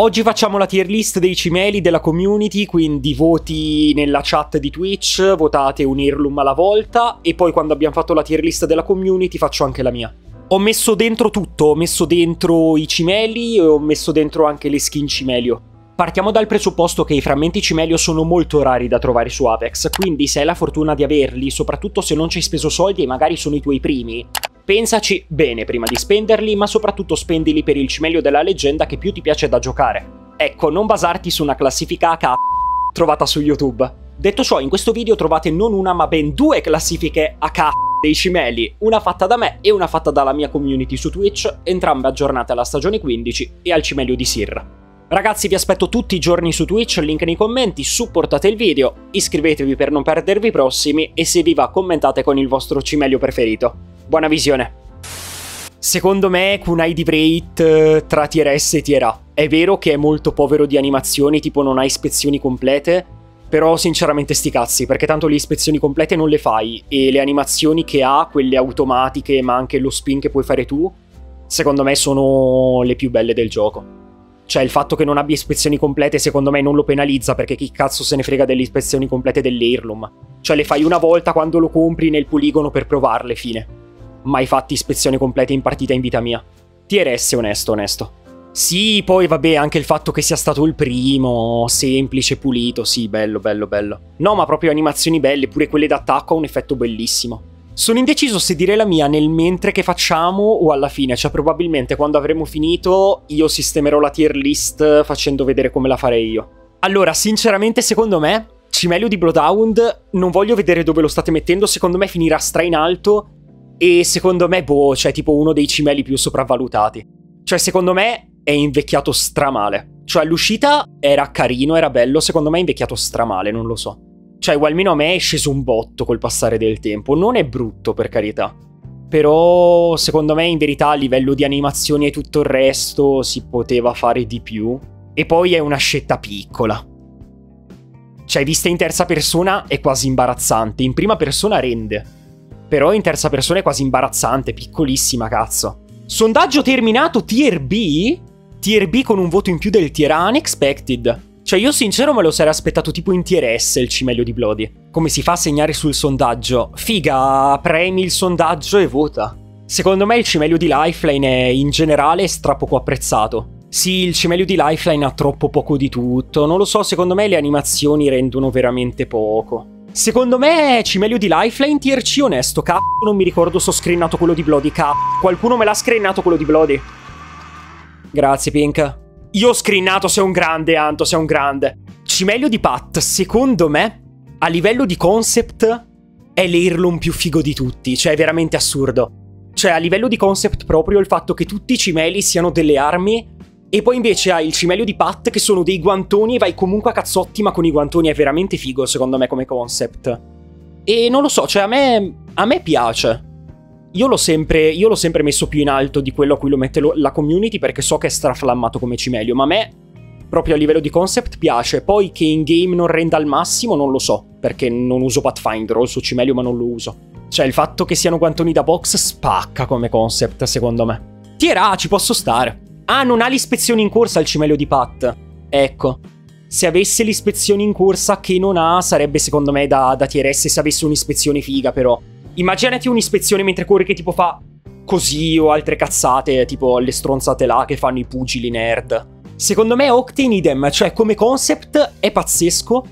Oggi facciamo la tier list dei cimeli della community, quindi voti nella chat di Twitch, votate un Irlum alla volta e poi quando abbiamo fatto la tier list della community faccio anche la mia. Ho messo dentro tutto, ho messo dentro i cimeli e ho messo dentro anche le skin cimelio. Partiamo dal presupposto che i frammenti cimelio sono molto rari da trovare su Apex, quindi se hai la fortuna di averli, soprattutto se non ci hai speso soldi e magari sono i tuoi primi, pensaci bene prima di spenderli, ma soprattutto spendili per il cimelio della leggenda che più ti piace da giocare. Ecco, non basarti su una classifica a c***o trovata su YouTube. Detto ciò, in questo video trovate non una ma ben due classifiche a c***o dei cimeli, una fatta da me e una fatta dalla mia community su Twitch, entrambe aggiornate alla stagione 15 e al cimelio di Sir. Ragazzi vi aspetto tutti i giorni su Twitch, link nei commenti, supportate il video, iscrivetevi per non perdervi i prossimi e se vi va commentate con il vostro cimelio preferito. Buona visione! Secondo me Kunai di Wraith eh, tra tier S e tier A. È vero che è molto povero di animazioni, tipo non ha ispezioni complete, però sinceramente sti cazzi, perché tanto le ispezioni complete non le fai e le animazioni che ha, quelle automatiche ma anche lo spin che puoi fare tu, secondo me sono le più belle del gioco. Cioè, il fatto che non abbia ispezioni complete, secondo me, non lo penalizza, perché chi cazzo se ne frega delle ispezioni complete dell'Airloom? Cioè, le fai una volta quando lo compri nel poligono per provarle, fine. Mai fatti ispezioni complete in partita in vita mia. TRS onesto, onesto. Sì, poi vabbè, anche il fatto che sia stato il primo, semplice, pulito, sì, bello, bello, bello. No, ma proprio animazioni belle, pure quelle d'attacco ha un effetto bellissimo. Sono indeciso se dire la mia nel mentre che facciamo o alla fine, cioè probabilmente quando avremo finito io sistemerò la tier list facendo vedere come la farei io. Allora, sinceramente secondo me, Cimelio di Bloodhound non voglio vedere dove lo state mettendo, secondo me finirà stra in alto e secondo me, boh, cioè tipo uno dei cimeli più sopravvalutati. Cioè secondo me è invecchiato stramale. Cioè all'uscita era carino, era bello, secondo me è invecchiato stramale, non lo so. Cioè, o almeno a me è sceso un botto col passare del tempo. Non è brutto, per carità. Però, secondo me, in verità, a livello di animazioni e tutto il resto, si poteva fare di più. E poi è una scelta piccola. Cioè, vista in terza persona è quasi imbarazzante. In prima persona rende. Però in terza persona è quasi imbarazzante, piccolissima, cazzo. Sondaggio terminato tier B? Tier B con un voto in più del tier A unexpected. Cioè io sincero me lo sarei aspettato tipo in tier S il cimelio di Bloody. Come si fa a segnare sul sondaggio? Figa, premi il sondaggio e vota. Secondo me il cimelio di Lifeline è in generale stra poco apprezzato. Sì, il cimelio di Lifeline ha troppo poco di tutto. Non lo so, secondo me le animazioni rendono veramente poco. Secondo me cimelio di Lifeline tier C onesto. Cazzo, non mi ricordo se ho screenato quello di Bloody. Cazzo, qualcuno me l'ha screenato quello di Bloody. Grazie, Pink. Io ho screenato sei un grande, Anto, sei un grande. Cimelio di Pat, secondo me, a livello di concept, è l'Heirloom più figo di tutti. Cioè, è veramente assurdo. Cioè, a livello di concept proprio il fatto che tutti i cimeli siano delle armi e poi invece hai il cimelio di Pat che sono dei guantoni e vai comunque a cazzotti ma con i guantoni è veramente figo secondo me come concept. E non lo so, cioè a me, a me piace. Io l'ho, sempre, io l'ho sempre messo più in alto di quello a cui lo mette lo, la community perché so che è straflammato come cimelio, ma a me proprio a livello di concept piace. Poi che in game non renda al massimo non lo so, perché non uso Pathfinder, ho il suo cimelio ma non lo uso. Cioè il fatto che siano guantoni da box spacca come concept secondo me. Tierà, ci posso stare. Ah, non ha l'ispezione in corsa il cimelio di Pat. Ecco. Se avesse l'ispezione in corsa che non ha, sarebbe secondo me da, da tier se avesse un'ispezione figa però. Immaginati un'ispezione mentre corri che tipo fa così o altre cazzate, tipo le stronzate là che fanno i pugili nerd. Secondo me Octane idem, cioè come concept è pazzesco,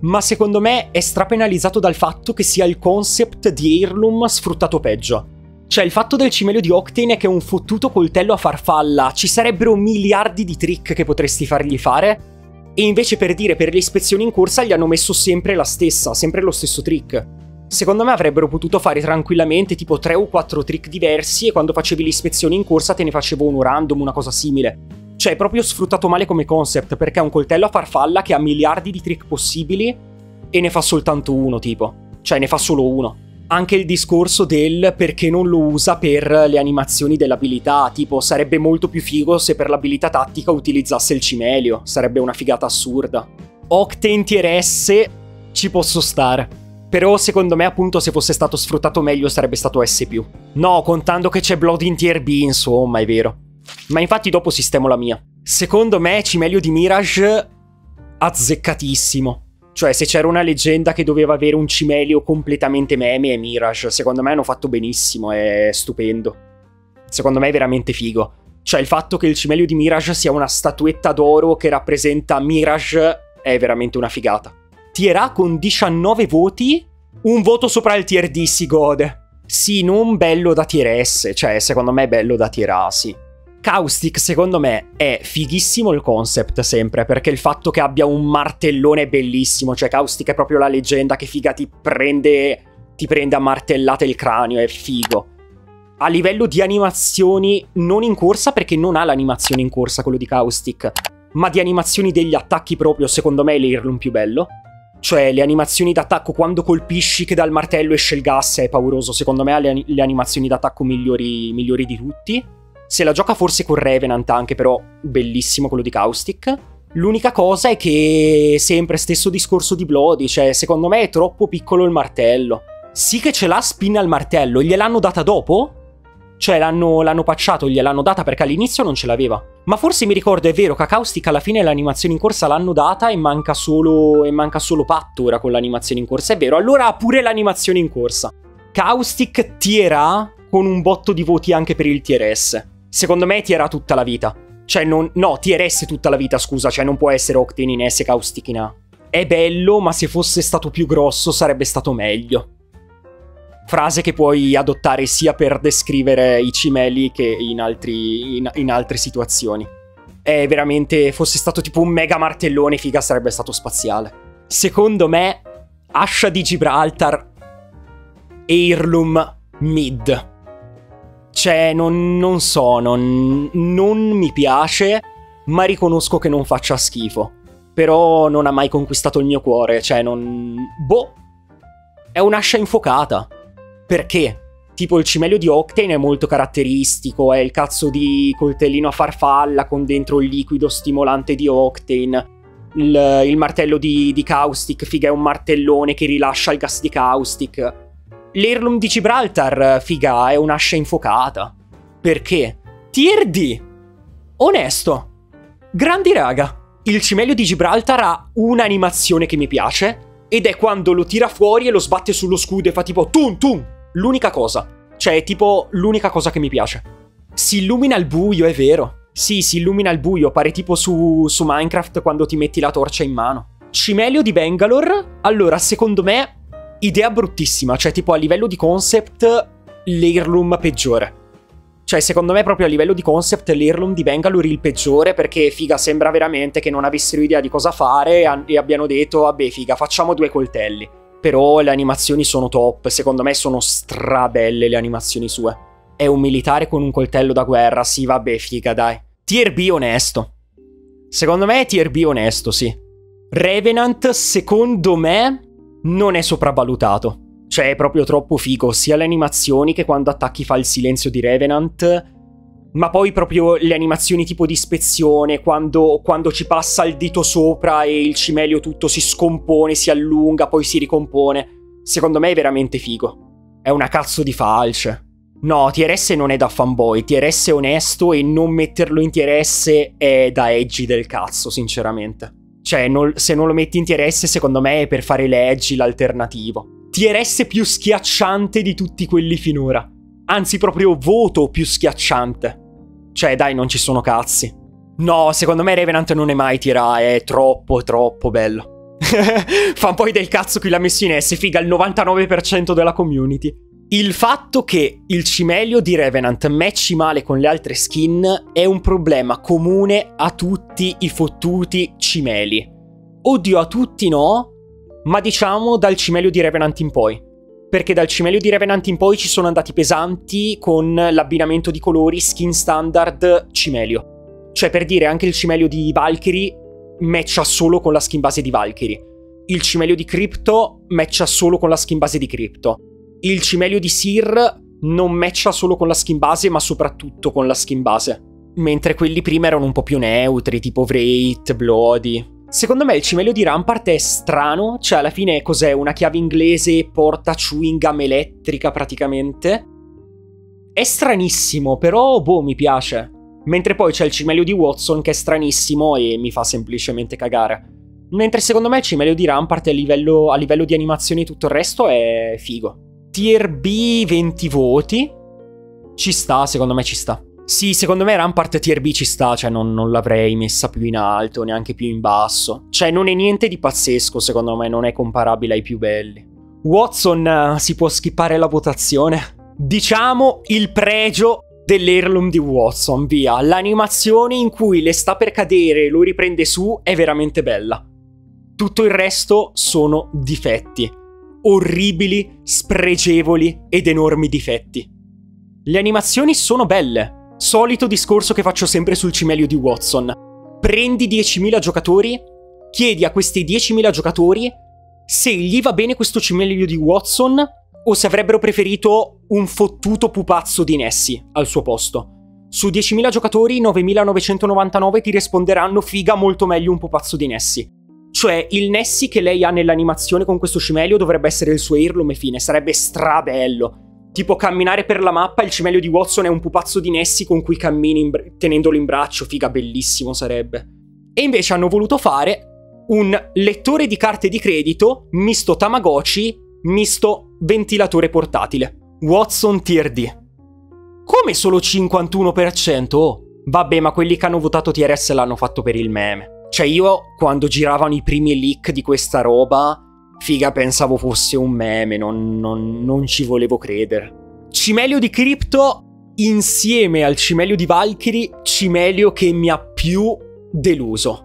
ma secondo me è strapenalizzato dal fatto che sia il concept di Heirloom sfruttato peggio. Cioè il fatto del cimelio di Octane è che è un fottuto coltello a farfalla, ci sarebbero miliardi di trick che potresti fargli fare, e invece per dire per le ispezioni in corsa gli hanno messo sempre la stessa, sempre lo stesso trick secondo me avrebbero potuto fare tranquillamente tipo 3 o 4 trick diversi e quando facevi l'ispezione in corsa te ne facevo uno random, una cosa simile. Cioè, è proprio sfruttato male come concept, perché è un coltello a farfalla che ha miliardi di trick possibili e ne fa soltanto uno, tipo. Cioè, ne fa solo uno. Anche il discorso del perché non lo usa per le animazioni dell'abilità, tipo sarebbe molto più figo se per l'abilità tattica utilizzasse il cimelio, sarebbe una figata assurda. Octane tier S ci posso stare. Però secondo me appunto se fosse stato sfruttato meglio sarebbe stato S+. No, contando che c'è Blood in tier B, insomma, è vero. Ma infatti dopo sistemo la mia. Secondo me Cimelio di Mirage azzeccatissimo. Cioè, se c'era una leggenda che doveva avere un cimelio completamente meme è Mirage. Secondo me hanno fatto benissimo, è stupendo. Secondo me è veramente figo. Cioè, il fatto che il cimelio di Mirage sia una statuetta d'oro che rappresenta Mirage è veramente una figata. Tier A con 19 voti, un voto sopra il tier D si gode. Sì, non bello da tier S, cioè secondo me è bello da tier A, sì. Caustic secondo me è fighissimo il concept sempre, perché il fatto che abbia un martellone è bellissimo, cioè Caustic è proprio la leggenda che figa ti prende, ti prende a martellate il cranio, è figo. A livello di animazioni, non in corsa perché non ha l'animazione in corsa quello di Caustic, ma di animazioni degli attacchi proprio, secondo me è l'Earlum più bello. Cioè, le animazioni d'attacco quando colpisci che dal martello esce il gas è pauroso. Secondo me ha le, le animazioni d'attacco migliori, migliori di tutti. Se la gioca forse con Revenant anche, però bellissimo quello di Caustic. L'unica cosa è che sempre stesso discorso di Bloody, cioè secondo me è troppo piccolo il martello. Sì che ce l'ha spin al martello, gliel'hanno data dopo? Cioè l'hanno, l'hanno patchato, gliel'hanno data perché all'inizio non ce l'aveva. Ma forse mi ricordo, è vero, che a Caustic alla fine l'animazione in corsa l'hanno data e manca solo, e manca solo Patto ora con l'animazione in corsa, è vero. Allora ha pure l'animazione in corsa. Caustic tira con un botto di voti anche per il tier S secondo me tierà tutta la vita. Cioè, non, no, TRS tutta la vita, scusa, cioè non può essere Octane in S Caustic in A. È bello, ma se fosse stato più grosso sarebbe stato meglio. Frase che puoi adottare sia per descrivere i cimeli che in, altri, in, in altre situazioni. È veramente, fosse stato tipo un mega martellone, figa, sarebbe stato spaziale. Secondo me, Ascia di Gibraltar, Heirloom, Mid. Cioè, non, non so, non, non mi piace, ma riconosco che non faccia schifo. Però non ha mai conquistato il mio cuore, cioè non... Boh, è un'ascia infuocata. Perché? Tipo il cimelio di Octane è molto caratteristico, è il cazzo di coltellino a farfalla con dentro il liquido stimolante di Octane. Il, il martello di, di Caustic, figa, è un martellone che rilascia il gas di Caustic. L'Heirloom di Gibraltar, figa, è un'ascia infuocata. Perché? Tier D. Onesto. Grandi raga. Il cimelio di Gibraltar ha un'animazione che mi piace ed è quando lo tira fuori e lo sbatte sullo scudo e fa tipo tum tum. L'unica cosa. Cioè, è tipo l'unica cosa che mi piace. Si illumina il buio, è vero. Sì, si illumina il buio, pare tipo su, su Minecraft quando ti metti la torcia in mano. Cimelio di Bangalore? Allora, secondo me idea bruttissima, cioè tipo a livello di concept l'Heirloom peggiore. Cioè, secondo me, proprio a livello di concept, l'Heirloom di Bangalore il peggiore perché, figa, sembra veramente che non avessero idea di cosa fare e abbiano detto, vabbè, figa, facciamo due coltelli. Però le animazioni sono top, secondo me sono strabelle le animazioni sue. È un militare con un coltello da guerra, sì, vabbè, figa, dai. Tier B onesto. Secondo me è tier B onesto, sì. Revenant, secondo me, non è sopravvalutato. Cioè è proprio troppo figo, sia le animazioni che quando attacchi fa il silenzio di Revenant, ma poi proprio le animazioni tipo di ispezione, quando, quando ci passa il dito sopra e il cimelio tutto si scompone, si allunga, poi si ricompone. Secondo me è veramente figo. È una cazzo di falce. No, TRS non è da fanboy, TRS è onesto e non metterlo in TRS è da edgy del cazzo, sinceramente. Cioè, non, se non lo metti in tier S, secondo me è per fare leggi l'alternativo. Tier S più schiacciante di tutti quelli finora. Anzi, proprio voto più schiacciante. Cioè, dai, non ci sono cazzi. No, secondo me Revenant non è mai tier A, è troppo, troppo bello. Fa un po' del cazzo qui l'ha messo in S, figa il 99% della community. Il fatto che il cimelio di Revenant matchi male con le altre skin è un problema comune a tutti i fottuti cimeli. Oddio, a tutti no, ma diciamo dal cimelio di Revenant in poi. Perché dal cimelio di Revenant in poi ci sono andati pesanti con l'abbinamento di colori skin standard cimelio. Cioè per dire anche il cimelio di Valkyrie matcha solo con la skin base di Valkyrie. Il cimelio di Crypto matcha solo con la skin base di Crypto il cimelio di Sir non matcha solo con la skin base, ma soprattutto con la skin base. Mentre quelli prima erano un po' più neutri, tipo Wraith, Bloody. Secondo me il cimelio di Rampart è strano, cioè alla fine cos'è? Una chiave inglese porta chewing gum elettrica praticamente. È stranissimo, però boh, mi piace. Mentre poi c'è il cimelio di Watson che è stranissimo e mi fa semplicemente cagare. Mentre secondo me il cimelio di Rampart a livello, a livello di animazioni e tutto il resto è figo. Tier B 20 voti. Ci sta, secondo me ci sta. Sì, secondo me Rampart Tier B ci sta, cioè non, non, l'avrei messa più in alto, neanche più in basso. Cioè non è niente di pazzesco, secondo me, non è comparabile ai più belli. Watson, si può skippare la votazione? Diciamo il pregio dell'Heirloom di Watson, via. L'animazione in cui le sta per cadere e lo riprende su è veramente bella. Tutto il resto sono difetti. Orribili, spregevoli ed enormi difetti. Le animazioni sono belle, Solito discorso che faccio sempre sul cimelio di Watson. Prendi 10.000 giocatori, chiedi a questi 10.000 giocatori se gli va bene questo cimelio di Watson o se avrebbero preferito un fottuto pupazzo di Nessie al suo posto. Su 10.000 giocatori, 9.999 ti risponderanno figa molto meglio un pupazzo di Nessie. Cioè, il Nessie che lei ha nell'animazione con questo cimelio dovrebbe essere il suo Heirloom e fine, sarebbe strabello. Tipo camminare per la mappa, il cimelio di Watson è un pupazzo di Nessie con cui cammini in tenendolo in braccio, figa bellissimo sarebbe. E invece hanno voluto fare un lettore di carte di credito misto Tamagotchi, misto ventilatore portatile. Watson Tier D. Come solo 51%? Oh, vabbè, ma quelli che hanno votato TRS l'hanno fatto per il meme. Cioè io, quando giravano i primi leak di questa roba, Figa, pensavo fosse un meme, non, non, non ci volevo credere. Cimelio di Crypto insieme al cimelio di Valkyrie, cimelio che mi ha più deluso.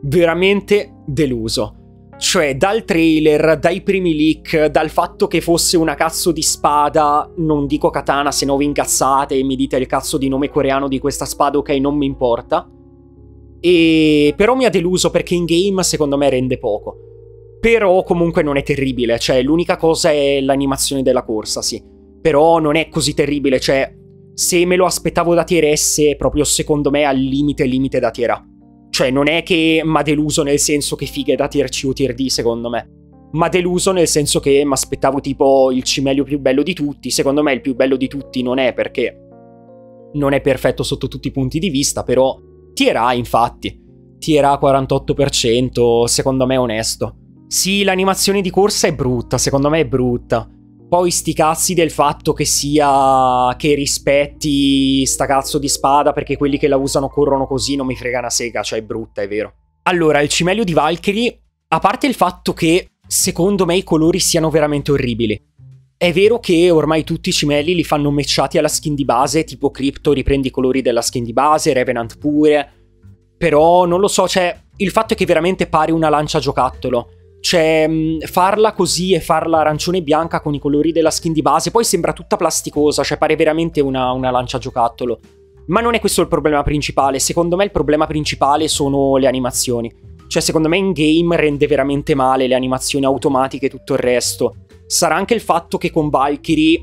Veramente deluso. Cioè, dal trailer, dai primi leak, dal fatto che fosse una cazzo di spada, non dico katana, se no vi incazzate e mi dite il cazzo di nome coreano di questa spada, ok, non mi importa. E però mi ha deluso perché in game secondo me rende poco. Però comunque non è terribile, cioè l'unica cosa è l'animazione della corsa, sì. Però non è così terribile, cioè se me lo aspettavo da tier S, proprio secondo me al limite limite da tier A. Cioè non è che mi ha deluso nel senso che figa è da tier C o tier D secondo me. Ma deluso nel senso che mi aspettavo tipo il cimelio più bello di tutti. Secondo me il più bello di tutti non è perché non è perfetto sotto tutti i punti di vista, però tier A infatti. Tier A 48%, secondo me onesto. Sì, l'animazione di corsa è brutta, secondo me è brutta. Poi sti cazzi del fatto che sia... che rispetti sta cazzo di spada perché quelli che la usano corrono così non mi frega una sega, cioè è brutta, è vero. Allora, il cimelio di Valkyrie, a parte il fatto che secondo me i colori siano veramente orribili. È vero che ormai tutti i cimeli li fanno matchati alla skin di base, tipo Crypto riprendi i colori della skin di base, Revenant pure. Però non lo so, cioè, il fatto è che veramente pare una lancia giocattolo. Cioè, farla così e farla arancione e bianca con i colori della skin di base, poi sembra tutta plasticosa, cioè pare veramente una, una lancia giocattolo. Ma non è questo il problema principale, secondo me il problema principale sono le animazioni. Cioè, secondo me in game rende veramente male le animazioni automatiche e tutto il resto. Sarà anche il fatto che con Valkyrie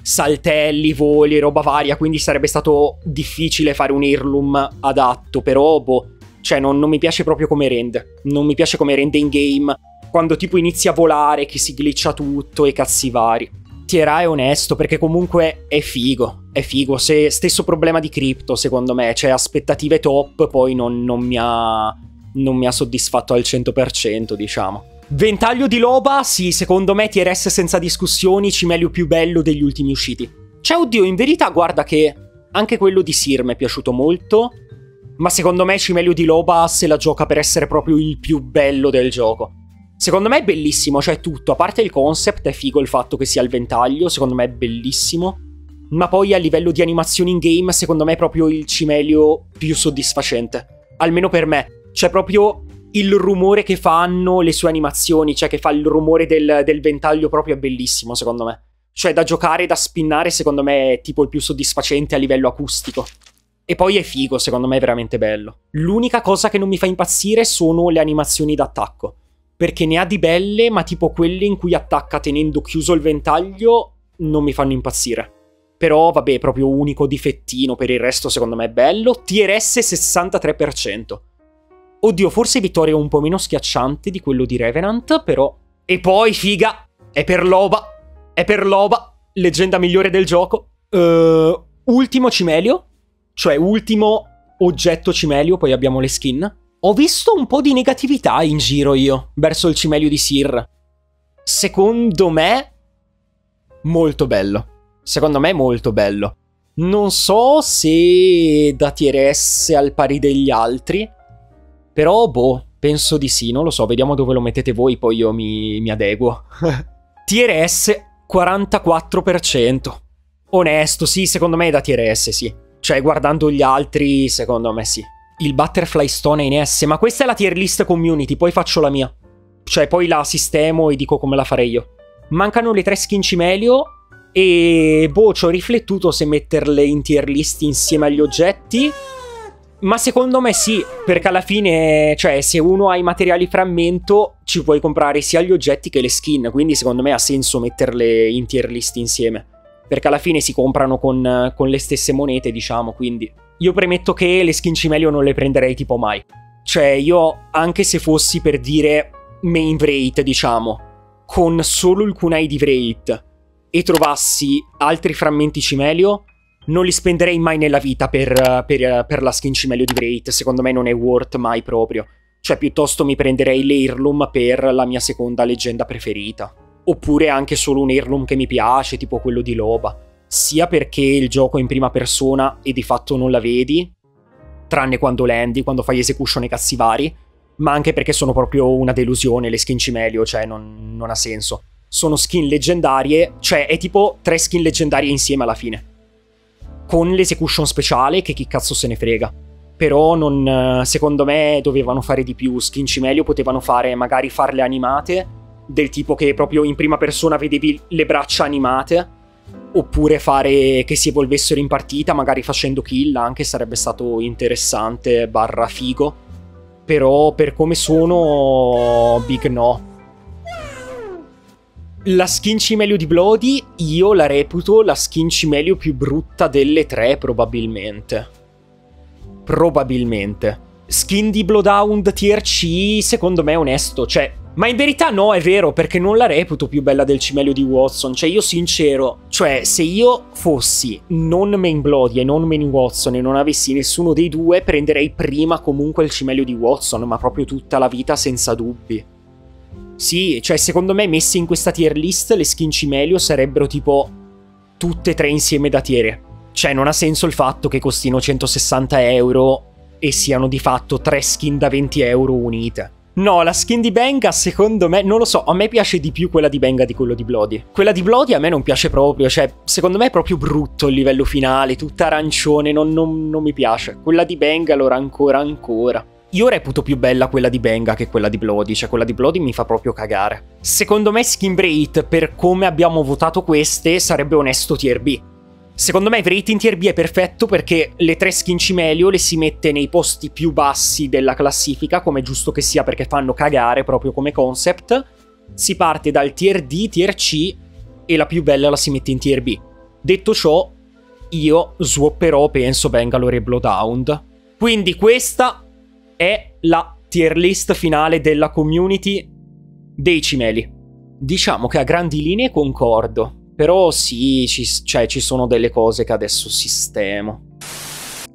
saltelli, voli, roba varia, quindi sarebbe stato difficile fare un Heirloom adatto, però boh, cioè, non, non mi piace proprio come rende. Non mi piace come rende in game. Quando tipo inizia a volare, che si glitcha tutto e cazzi vari. Tierà è onesto perché comunque è figo. È figo. Se, stesso problema di Crypto, secondo me. Cioè, aspettative top, poi non, non mi ha. Non mi ha soddisfatto al 100%, diciamo. Ventaglio di Loba, sì, secondo me TRS senza discussioni, cimelio più bello degli ultimi usciti. Cioè, oddio, in verità, guarda che anche quello di Sir mi è piaciuto molto. Ma secondo me Cimelio di Loba se la gioca per essere proprio il più bello del gioco. Secondo me è bellissimo, cioè tutto, a parte il concept, è figo il fatto che sia il ventaglio, secondo me è bellissimo. Ma poi a livello di animazioni in game, secondo me è proprio il cimelio più soddisfacente. Almeno per me. C'è proprio il rumore che fanno le sue animazioni, cioè che fa il rumore del, del ventaglio proprio è bellissimo, secondo me. Cioè da giocare e da spinnare, secondo me è tipo il più soddisfacente a livello acustico. E poi è figo, secondo me è veramente bello. L'unica cosa che non mi fa impazzire sono le animazioni d'attacco. Perché ne ha di belle, ma tipo quelle in cui attacca tenendo chiuso il ventaglio non mi fanno impazzire. Però vabbè, proprio unico difettino, per il resto secondo me è bello. TRS 63%. Oddio, forse vittoria è un po' meno schiacciante di quello di Revenant, però... E poi, figa, è per Loba. È per Loba, leggenda migliore del gioco. Uh, ultimo Cimelio, Cioè, ultimo oggetto cimelio, poi abbiamo le skin. Ho visto un po' di negatività in giro io, verso il cimelio di Sir. Secondo me, molto bello. Secondo me, molto bello. Non so se da tier S al pari degli altri, però boh, penso di sì, non lo so, vediamo dove lo mettete voi, poi io mi, mi adeguo. tier S 44%. Onesto, sì, secondo me è da tier S, sì. Cioè, guardando gli altri, secondo me sì. Il Butterfly Stone è in S, ma questa è la tier list community, poi faccio la mia. Cioè, poi la sistemo e dico come la farei io. Mancano le tre skin cimelio e boh, ci ho riflettuto se metterle in tier list insieme agli oggetti. Ma secondo me sì, perché alla fine, cioè, se uno ha i materiali frammento, ci puoi comprare sia gli oggetti che le skin. Quindi secondo me ha senso metterle in tier list insieme. Perché alla fine si comprano con, con le stesse monete, diciamo. Quindi io premetto che le skin cimelio non le prenderei tipo mai. Cioè, io, anche se fossi per dire main Wraith, diciamo, con solo il kunai di Wraith e trovassi altri frammenti cimelio, non li spenderei mai nella vita per, per, per la skin cimelio di Wraith. Secondo me non è worth mai proprio. Cioè, piuttosto mi prenderei l'Heirloom per la mia seconda leggenda preferita. Oppure anche solo un Heirloom che mi piace, tipo quello di Loba. Sia perché il gioco è in prima persona e di fatto non la vedi, tranne quando lendi, quando fai execution e cazzi vari, ma anche perché sono proprio una delusione le skin cimelio, cioè non, non ha senso sono skin leggendarie, cioè è tipo tre skin leggendarie insieme alla fine. Con l'esecution speciale, che chi cazzo se ne frega. Però non, secondo me dovevano fare di più. Skin Cimelio potevano fare, magari farle animate, del tipo che proprio in prima persona vedevi le braccia animate, oppure fare che si evolvessero in partita, magari facendo kill, anche sarebbe stato interessante, barra figo. Però per come sono, big no la skin cimelio di Bloody io la reputo la skin cimelio più brutta delle tre probabilmente. Probabilmente. Skin di Bloodhound tier C secondo me è onesto, cioè... Ma in verità no, è vero, perché non la reputo più bella del cimelio di Watson. Cioè, io sincero, cioè, se io fossi non main Bloody e non main Watson e non avessi nessuno dei due, prenderei prima comunque il cimelio di Watson, ma proprio tutta la vita senza dubbi. Sì, cioè secondo me messe in questa tier list le skin cimelio sarebbero tipo tutte e tre insieme da tiere. Cioè non ha senso il fatto che costino 160 euro e siano di fatto tre skin da 20 euro unite. No, la skin di Benga secondo me, non lo so, a me piace di più quella di Benga di quello di Bloody. Quella di Bloody a me non piace proprio, cioè secondo me è proprio brutto il livello finale, tutta arancione, non, non, non mi piace. Quella di Benga allora ancora ancora. Io reputo più bella quella di Benga che quella di Bloody, cioè quella di Bloody mi fa proprio cagare. Secondo me Skin Braid, per come abbiamo votato queste, sarebbe onesto tier B. Secondo me Wraith in tier B è perfetto perché le tre skin cimelio le si mette nei posti più bassi della classifica, come giusto che sia perché fanno cagare proprio come concept. Si parte dal tier D, tier C e la più bella la si mette in tier B. Detto ciò, io swapperò penso Bangalore e Bloodhound. Quindi questa è la tier list finale della community dei cimeli. Diciamo che a grandi linee concordo, però sì, ci, cioè, ci sono delle cose che adesso sistemo.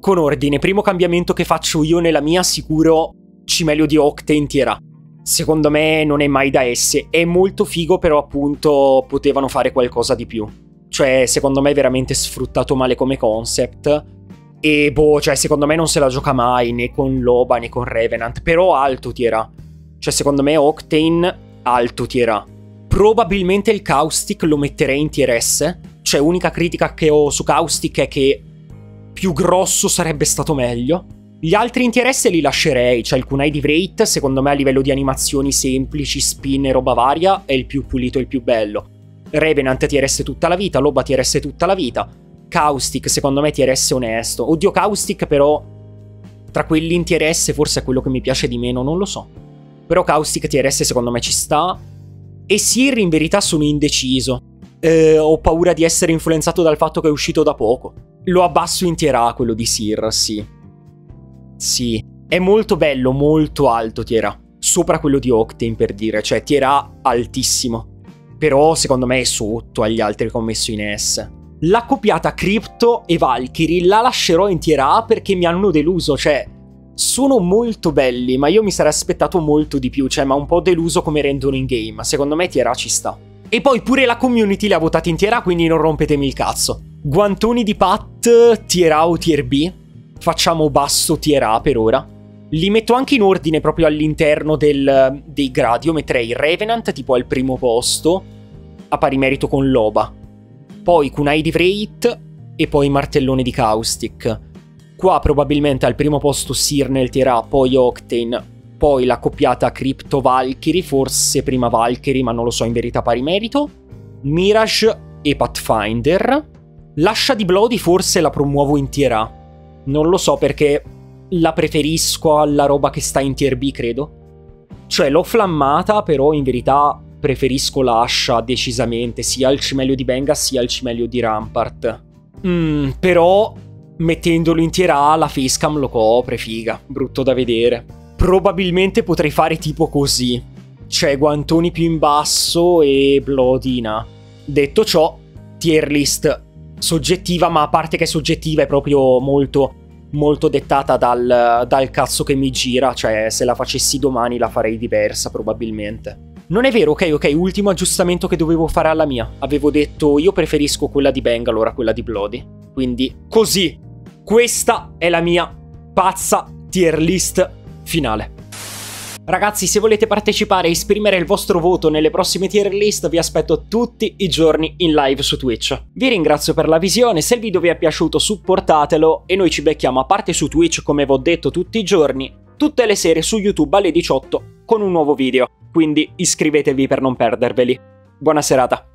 Con ordine, primo cambiamento che faccio io nella mia sicuro cimelio di Octane tier A. Secondo me non è mai da S, è molto figo però appunto potevano fare qualcosa di più. Cioè secondo me è veramente sfruttato male come concept e boh, cioè, secondo me non se la gioca mai né con Loba né con Revenant. Però alto tira. Cioè, secondo me Octane alto tira. Probabilmente il Caustic lo metterei in tier S. Cioè, unica critica che ho su Caustic è che più grosso sarebbe stato meglio. Gli altri in tier li lascerei. Cioè, il Kunai di Wraith, secondo me, a livello di animazioni semplici, spin e roba varia, è il più pulito e il più bello. Revenant tier tutta la vita, Loba tier tutta la vita. Caustic secondo me TRS onesto. Oddio Caustic però tra quelli in TRS forse è quello che mi piace di meno, non lo so. Però Caustic TRS secondo me ci sta. E Sir in verità sono indeciso. Eh, ho paura di essere influenzato dal fatto che è uscito da poco. Lo abbasso in tier A quello di Sir, sì. Sì. È molto bello, molto alto tier A. Sopra quello di Octane per dire, cioè tier A altissimo. Però secondo me è sotto agli altri che ho messo in S. La copiata Crypto e Valkyrie la lascerò in tier A perché mi hanno deluso, cioè sono molto belli, ma io mi sarei aspettato molto di più, cioè ma un po' deluso come rendono in game. Secondo me tier A ci sta. E poi pure la community li ha votati in tier A, quindi non rompetemi il cazzo. Guantoni di Pat, tier A o tier B? Facciamo basso tier A per ora. Li metto anche in ordine proprio all'interno dei gradi. Io metterei Revenant tipo al primo posto, a pari merito con Loba. Poi Kunai di Wraith e poi Martellone di Caustic. Qua probabilmente al primo posto Sir nel tier A, poi Octane, poi la coppiata Crypto Valkyrie, forse prima Valkyrie, ma non lo so in verità pari merito. Mirage e Pathfinder. L'ascia di Bloody forse la promuovo in tier A. Non lo so perché la preferisco alla roba che sta in tier B, credo. Cioè l'ho flammata, però in verità preferisco l'ascia decisamente, sia al cimelio di Benga sia al cimelio di Rampart. Mm, però mettendolo in tier A la facecam lo copre, figa, brutto da vedere. Probabilmente potrei fare tipo così, cioè guantoni più in basso e Bloodina. Detto ciò, tier list soggettiva, ma a parte che è soggettiva è proprio molto, molto dettata dal, dal cazzo che mi gira, cioè se la facessi domani la farei diversa probabilmente. Non è vero, ok, ok, ultimo aggiustamento che dovevo fare alla mia. Avevo detto io preferisco quella di Bangalore a quella di Bloody. Quindi così questa è la mia pazza tier list finale. Ragazzi, se volete partecipare e esprimere il vostro voto nelle prossime tier list, vi aspetto tutti i giorni in live su Twitch. Vi ringrazio per la visione, se il video vi è piaciuto supportatelo e noi ci becchiamo a parte su Twitch come vi ho detto tutti i giorni, tutte le sere su YouTube alle 18 con un nuovo video, quindi iscrivetevi per non perderveli. Buona serata.